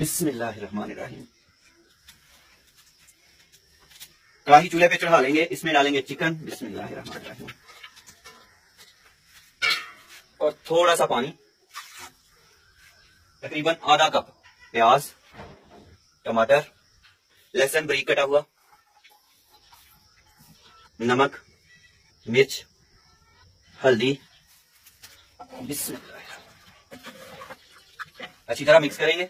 बिस्मिल्लाहिर्रहमानिर्रहीम। कढ़ाई चूल्हे पे चढ़ा लेंगे, इसमें डालेंगे चिकन, बिस्मिल्लाहिर्रहमानिर्रहीम। और थोड़ा सा पानी, तकरीबन आधा कप प्याज, टमाटर, लहसुन बरीक कटा हुआ, नमक, मिर्च, हल्दी अच्छी तरह मिक्स करेंगे।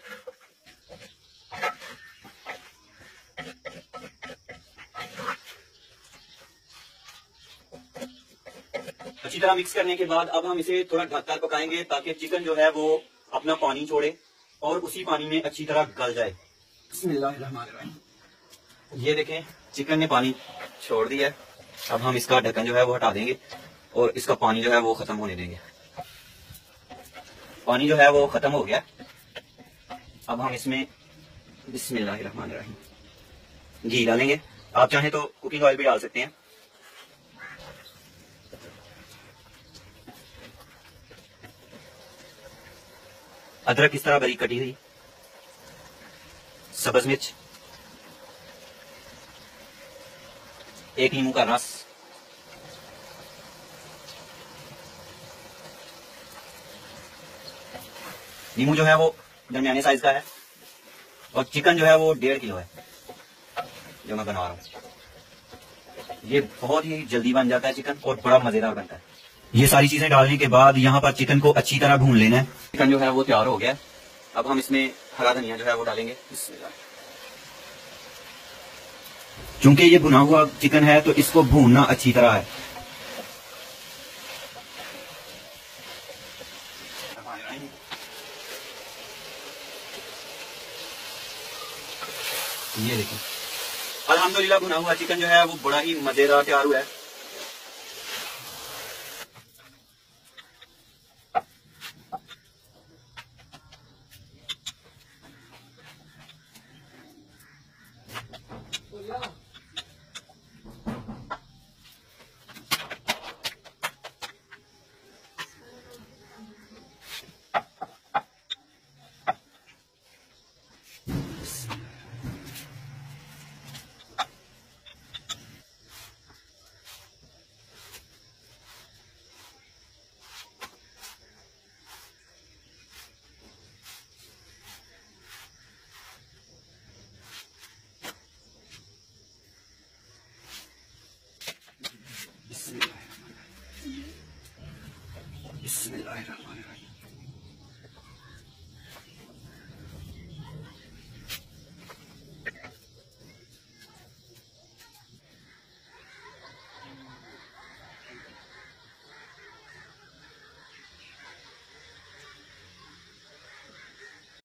अच्छी तरह मिक्स करने के बाद अब हम इसे थोड़ा ढककर पकाएँगे ताकि चिकन जो है वो अपना पानी छोड़े और उसी पानी में अच्छी तरह गल जाए। ये देखें, चिकन ने पानी छोड़ दिया है। अब हम इसका ढक्कन जो है वो हटा देंगे और इसका पानी जो है वो खत्म होने देंगे। पानी जो है वो खत्म हो गया। अब हम इसमें बिस्मिल्लाहिर्रहमानिर्रहीम घी डालेंगे। आप चाहें तो कुकिंग ऑयल भी डाल सकते हैं। अदरक इस तरह बरीक कटी हुई। सब्ज मिर्च। एक नींबू का रस। नींबू जो है वो दरमियाने साइज़ का है और चिकन जो है वो डेढ़ किलो है, जो मैं बना रहा हूँ। ये बहुत ही जल्दी बन जाता है चिकन और बड़ा मज़ेदार बनता है। ये सारी चीज़ें डालने के बाद यहाँ पर चिकन को अच्छी तरह भून लेना है। चिकन जो है वो तैयार हो गया। अब हम इसमें हरा धनिया जो है वो डालेंगे। चूँकि ये भुना हुआ चिकन है तो इसको भूनना अच्छी तरह है। ये देखिए। अल्हम्दुलिल्लाह भुना हुआ चिकन जो है वो बड़ा ही मज़ेदार तैयार हुआ है। ですね。